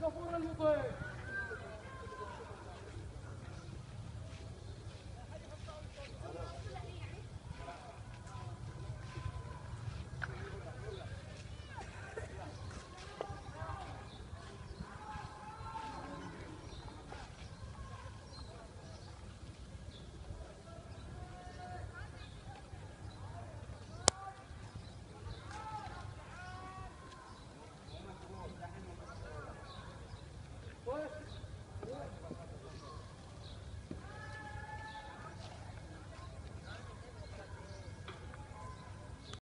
كفور المطيع